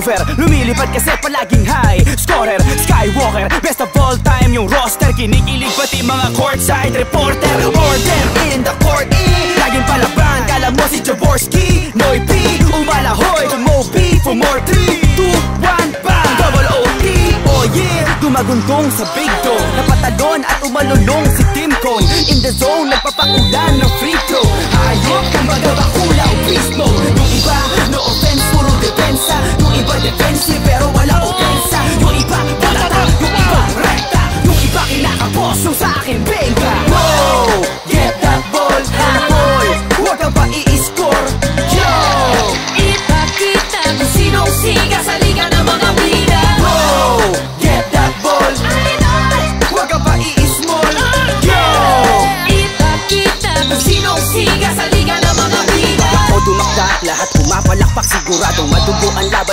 Over. Lumilipad kasi palaging high. Scorer, skywalker Best of all time. Yung roster Kinikilig pati mga courtside reporter. Order in the court E Laging palaban. Kala mo si Jaworski Noy P. Umalahoy Tumobi for more 3, 2, 1, bang Double OT Oh yeah. Gumaguntong sa big dome Napatalon at umalulong si Tim Cone In the zone Nagpapakulan ng free throw. Hayop Kumbaga bakula o beast mode Yung iba No offense Puro depensa iba defensive Pero wala ofensa Yung iba Balata Yung iba rekta. Yung iba kinakapos Yung sa akin Benga Whoa Get that ball kang pa i-score? Yo! Ipakita kung sinong siga sa liga ng mga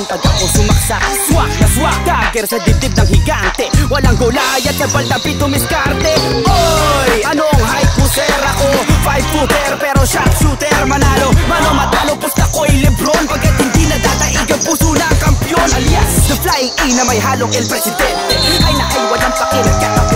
pag ako sumaksak Swak na swak, dagger sa dibdib ng higante. Walang gulayat sa baldapi tumiskarte Oy, anong hype puser ako? Five footer pero shot shooter. Manalo, mano matalo, pusta ko'y Lebron. Pagkat hindi nadadaig ang puso ng kampyon Alias, the flying E na may halong El Presidente. Ay na ay walang pakinagkakape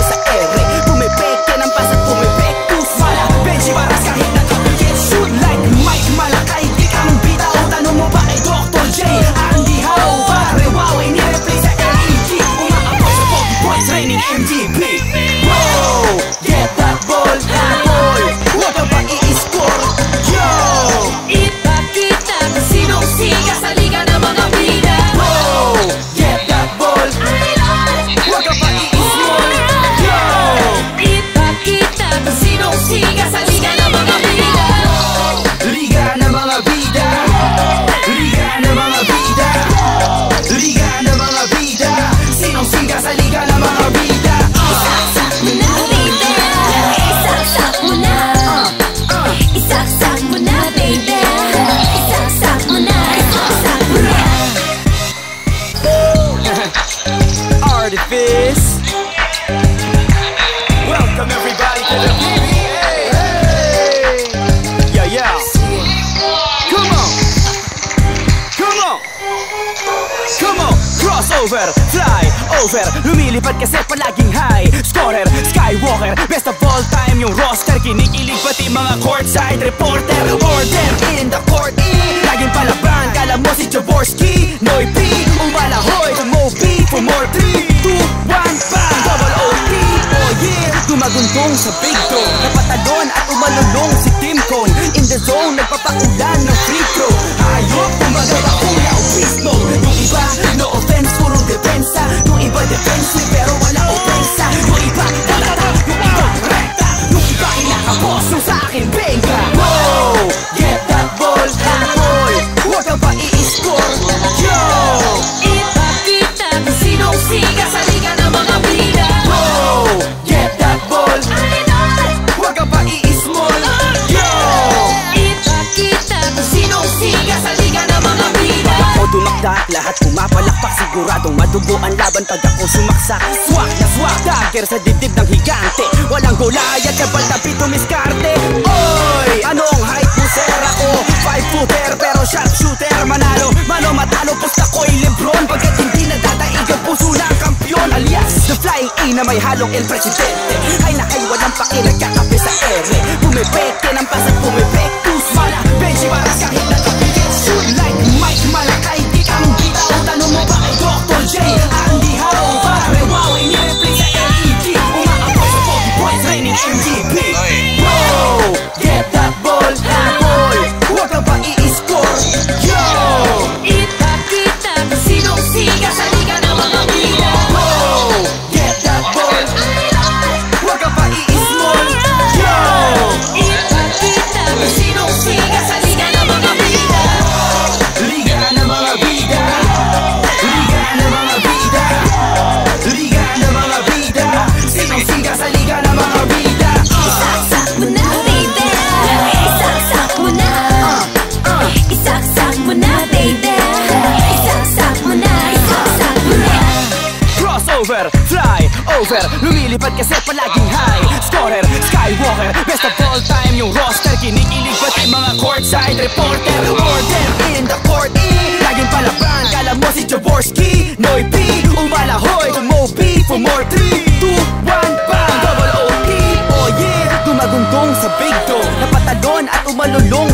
Crossover Fly over. Lumilipad kasi palaging high. Scorer Skywalker Best of all time yung roster. Kinikilig pati mga courtside reporter. Order in the court E Laging palaban Kala mo si Jaworski. Noy P Umalahoy Tumobi For more 3, 2, 1, bang Double OT Oh yeah. Gumaguntong sa big dome Napatalon at umalulong si Tim Cone In the zone Nagpapakulan ng free throw. Hayop Kumbaga Siguradong madugo ang laban pag ako sumaksak Swak na swak, dagger sa dibdib ng higante. Walang gulayat sa baldapi tumiskarte Oy, anong hype puser ako? Five footer pero shot shooter Manalo, mano matalo, pusta ko'y Lebron. Pagkat hindi nadadaig ang puso ng kampyon Alias, the flying E na may halong El Presidente. Ay na ay walang pakinagkakape sa ere. Pumipeke ng pasat pumipektus Mala, Benji Baras kahit nakapikit Andy Harrow over Lumilipad kasi palaging high Scorer, skywalker Best of all time yung roster Kinikilig pati mga courtside reporter. Order in the court E Laging Jaworski Noy P, umalahoy. Moby for more 3, 2, 1, bang. Double OP, oh yeah Gumagundong sa big dome Napatalon at umalulong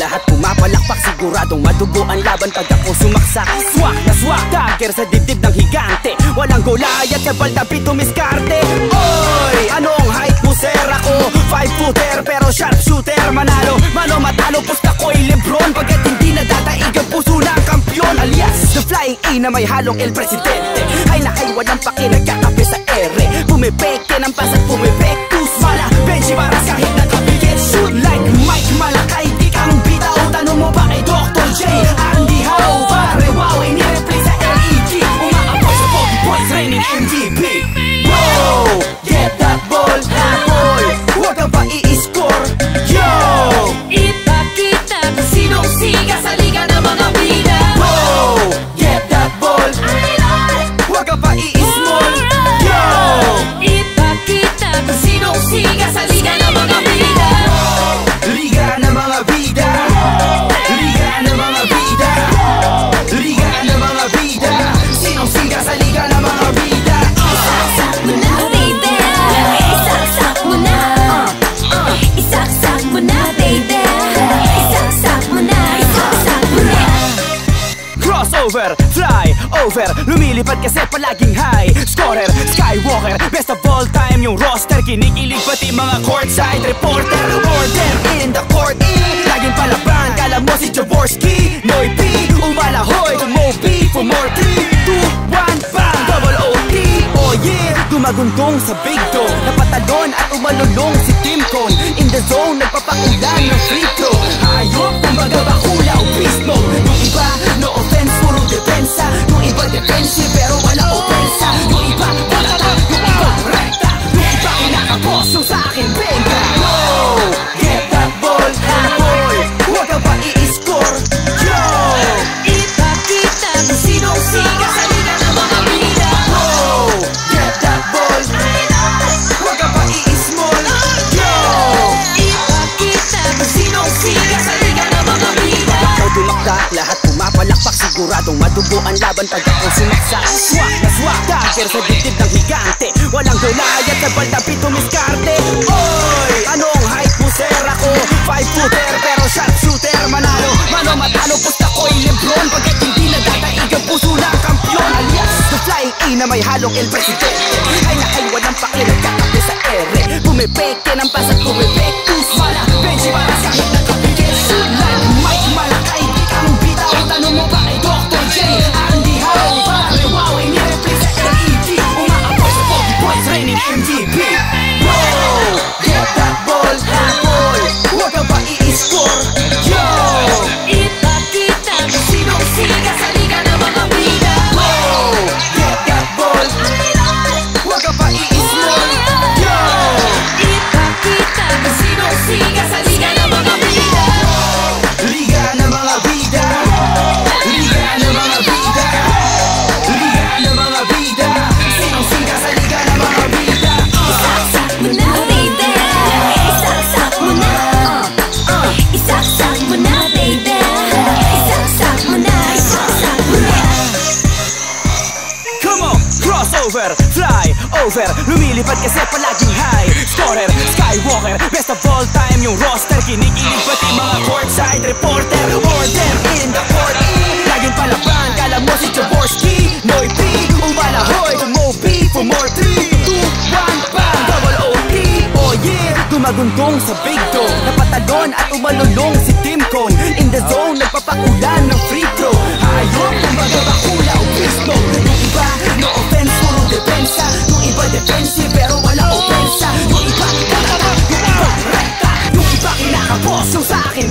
lahat pumapalakpak Siguradong madugo ang laban. Pag ako sumaksak Swak na swak, dagger sa dibdib ng higante. Walang gulayat sa baldapi tumiskarte Oy, anong height mo sir? Ako? Five footer pero sharp shooter. Manalo, mano matalo, pusta ko'y Lebron. Pagkat hindi nadadaig ang puso ng kampyon Alias, the flying A na may halong El Presidente. Ay na kay walang paki, nagkakape sa ere. Pumipeke ng pasat, pumipektus Crossover, fly over. Lumilipad kasi palaging high. Scorer, skywalker Best of all time. Yung roster Kinikilig pati mga courtside reporter. Order in the court Laging palaban. Kala mo si Jaworski Noy P, umalahoy Moby for more 3, yeah Gumagundong sa big dome Napatalon at umalulong si Tim Cone. In the zone, nagpapakulan ng free throw. Hayop, kumbaga bakula o beast mode Yung iba, no offense, puro depensa. Yung iba defensive, pero wala opensa Yung iba, balata, dagger sa dibdib ng higante. Walang gulayat sa baldapi tumiskarte Oy, anong height mo sir? Ako? Five footer pero sharp shooter. Manalo, mano matalo, pusta ko'y Lebron. Pagkat hindi nadadaig ang puso ng kampyon Alias, the flying A na may halong El Presidente. Ay na ay walang paki, nagkakape sa ere. Pumipeke ng pasat, pumipektus over Lumilipad kasi palaging high. Scorer, skywalker, best of all time. Yung roster Kinikilig pati mga courtside reporter. Order in the court. Laging palaban, kala mo si Jaworski. Noy P, umalahoy Moby for more 3, 2, 1, bang Double OT, oh yeah. Sa big dome Napatalon at umalulong si Tim Cone. In the zone, nagpapakulan ng free throw. Hayop, kumbaga bakula o beast iba defensive, pero wala opensa. Yung iba, kalaba, yung iba, rekta Yung iba, kinakapos, yung sa akin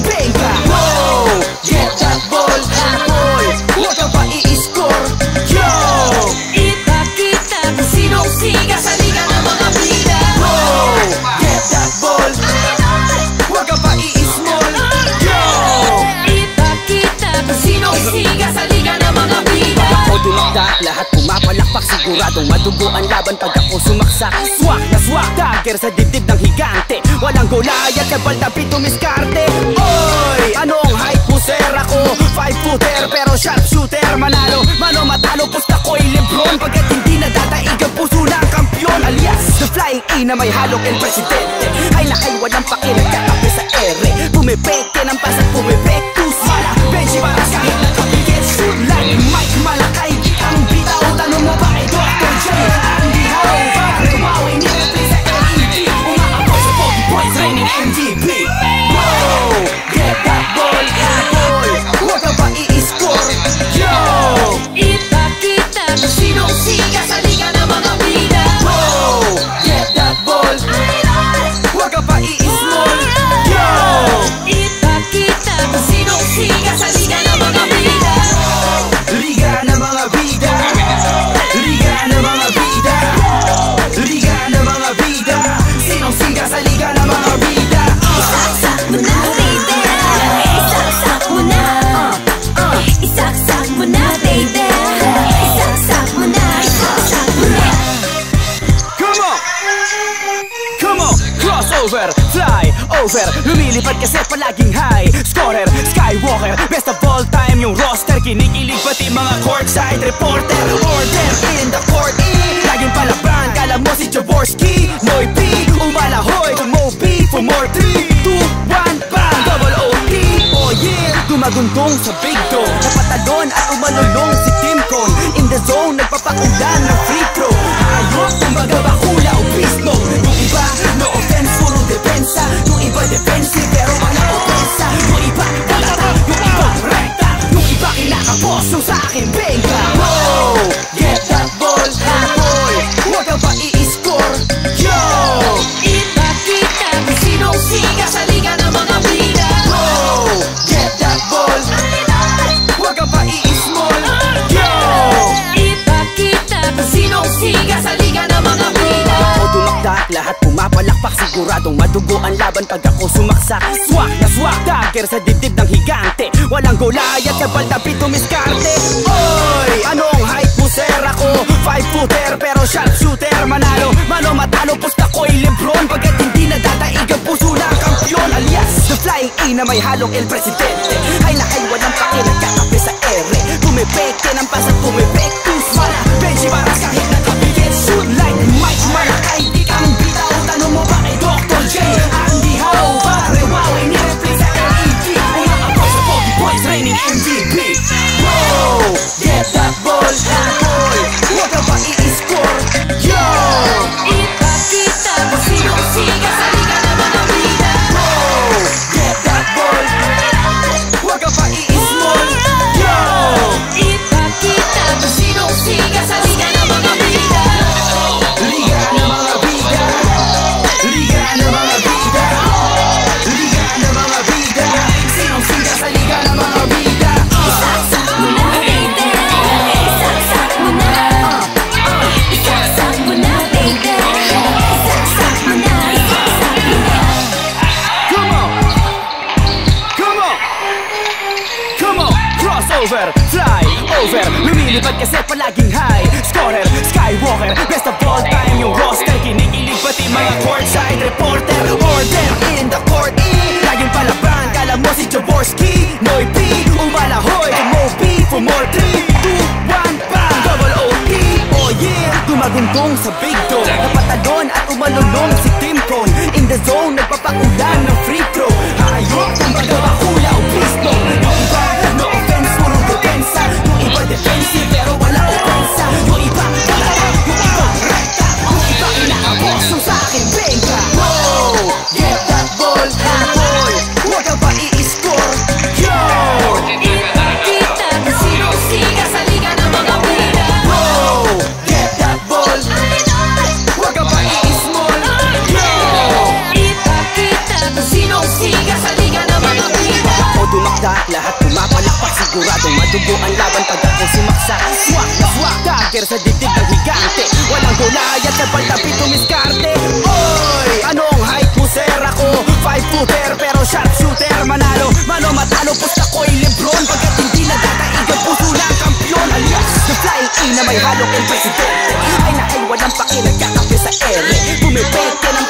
Siguradong madugo ang laban pag ako sumaksak Swak na swak, dagger sa dibdib ng higante. Walang gulay at kabal na pito miskarte. Oy! Anong height mo sir ako? Five footer pero sharp shooter. Manalo, mano matalo, pusta ko'y lebron. Pagkat hindi nadadaig ang puso ng kampyon Alias, the flying E na may halong el presidente. Ay nakay walang pakinagkakape sa ere. Pumipeke ng pasat, pumipektus Mala, Benji Baras kahit nakapikit Shoot Fly over! Lumilipad kasi palaging high Scorer! Skywalker! Best of all time. Yung roster Kinikilig pati mga courtside reporter. Order in the court E Laging palaban Kala mo si Jaworski. Noy P Umalahoy Tumobi For more. 3 2 1 bang Double OT Oh yeah. Gumaguntong sa big dome Napatalon at umalulong si Tim Con In the zone Nagpapakulan ng free throw. Ayos kumbaga bakula o beast mode Yung iba no offense depensa Yung iba defensive pero wala opensa Yung iba palata Yung iba rekta Yung iba kinakapos Yung sa akin pumapalakpak Siguradong madugo ang laban pag ako sumaksak Swak na swak, dagger sa dibdib ng higante. Walang gulay at kabal na pito miskarte Oy! Anong height mo sir? Ako? Five footer pero sharp shooter. Manalo, mano matalo, pusta ko'y lebron. Pagkat hindi nadadaig ang puso ng kampyon Alias, the flying E na may halong el presidente. Ay nakay walang pakinagkakape sa ere. Pumipeke ng pasat, pumipektus Mala, Benji Baras Fly over Lumilipad kasi palaging high. Scorer Skywalker Best of all time. Yung roster Kinikilig pati mga courtside reporter. Order in the court E Laging palaban Kala mo si Jaworski. Noy P Umalahoy Tumobi For more 3 2 1 bang Double OT Oh yeah. Gumaguntong sa big dome Napatalon at umalulong si Tim Con In the zone Nagpapakulan Siguradong madugo ang laban pag ako sumaksak Swak na swak, dagger sa dibdib ng higante. Walang gulay at sabay na pito miskarte Oy! Anong height mo sir? Ako? Five footer pero sharp shooter. Manalo, mano matalo, pusta ko'y lebron. Pagkat hindi nadadaig ang puso ng kampyon Alias, the flying E na may halok ang presidente Ay na ay walang paki nagkakape sa ere. Pumipeke ng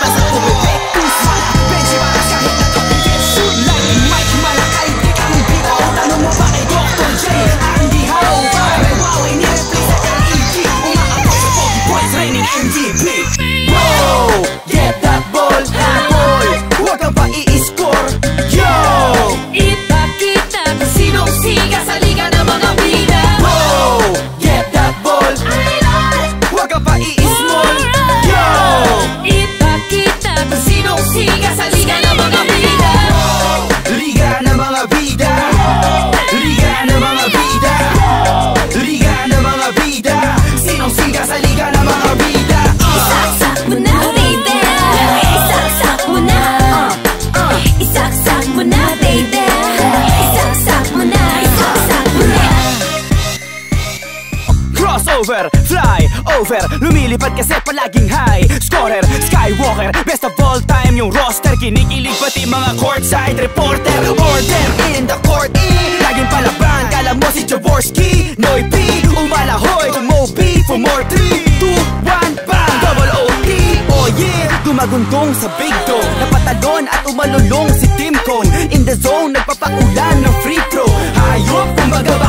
over Lumilipad kasi palaging high. Scorer, skywalker. Best of all time yung roster. Kinikilig pati mga courtside reporter. Order in the court E Laging palaban. Kala mo si Jaworski. Noy P. Umalahoy. To Moby For more 3, 2, 1, bang Double OT Oh yeah. Gumagundong sa big dome. Napatalon at umalulong si Tim Cone. In the zone Nagpapaulan ng free throw. Hayop kumbaga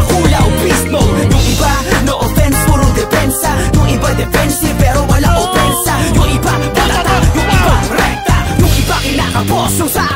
iba defensive pero wala opensa Yung iba balata, yung iba rekta Yung iba kinakapos, yung sa